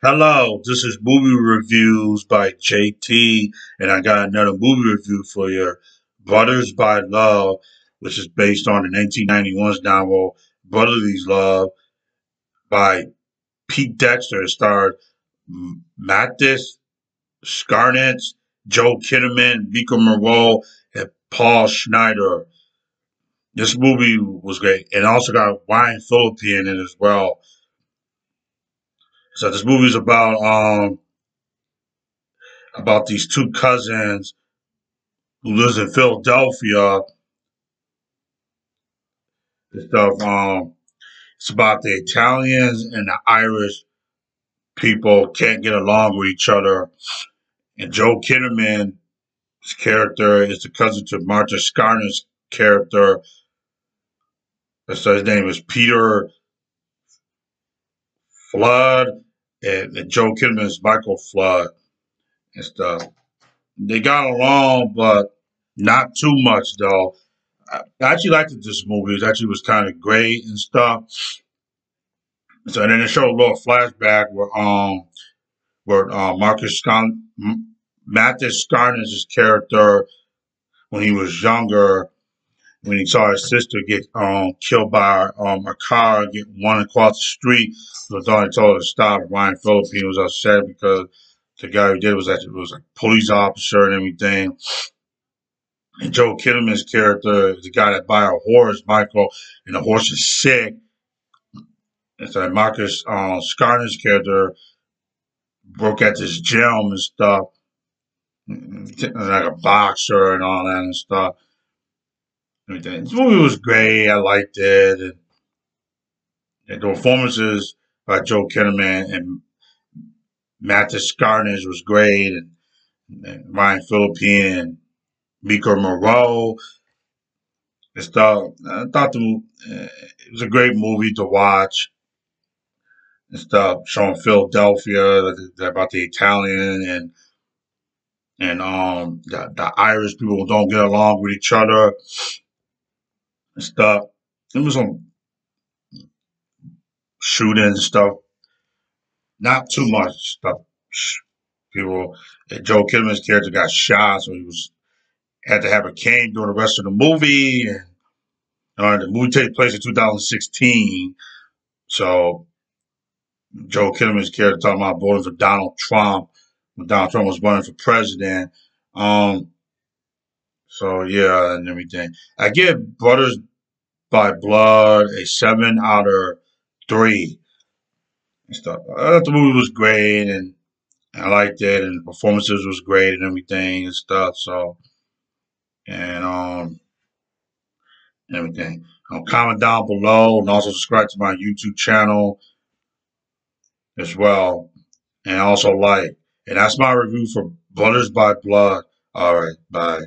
Hello, this is Movie Reviews by JT, and I got another movie review for you. Brothers by Love, which is based on the 1991 novel Brotherly Love by Pete Dexter. It starred Matthias, Schoenaerts, Joe Kinnaman, Vico Morrow, and Paul Schneider. This movie was great, and also got Ryan Phillippe in it as well. So this movie is about um about these two cousins who lives in Philadelphia. This stuff um it's about the Italians and the Irish people can't get along with each other. And Joe Kinnaman's character is the cousin to Marta Schoenaerts's character. So his name is Peter Flood and, and Joe Kinnaman's Michael Flood and stuff. They got along, but not too much though. I actually liked this movie. It actually was kind of great and stuff. So then it showed a little flashback where um where uh, Marcus Scon- Matthias Schoenaerts's character when he was younger when he saw his sister get um, killed by um, a car, get one across the street. He told her to stop. Ryan Phillippe was upset because the guy who did it was actually was a police officer and everything. And Joe Kinnaman's character is the guy that buy a horse, Michael, and the horse is sick. And so Marcus uh, Schoenaerts's character broke at this gym and stuff, like a boxer and all that and stuff everything. This movie was great. I liked it. And, and the performances by Joe Kinnaman and Matthias Schoenaerts was great. And, and Ryan Phillippe and Vico Morrow and stuff. I thought the, uh, it was a great movie to watch and stuff, showing Philadelphia about the Italian and and um the, the Irish people don't get along with each other stuff. It was some shooting and stuff. Not too much stuff. People, Joe Kinnaman's character got shot, so he was had to have a cane during the rest of the movie. And uh, the movie takes place in 2016, so Joe Kinnaman's character talking about voting for Donald Trump when Donald Trump was running for president. Um, so yeah, and everything. I give Brothers by Blood a seven out of three and stuff. I thought the movie was great and I liked it and the performances was great and everything and stuff. So and um everything. Um, comment down below and also subscribe to my YouTube channel as well. And also like. And that's my review for Brothers by Blood. All right, bye.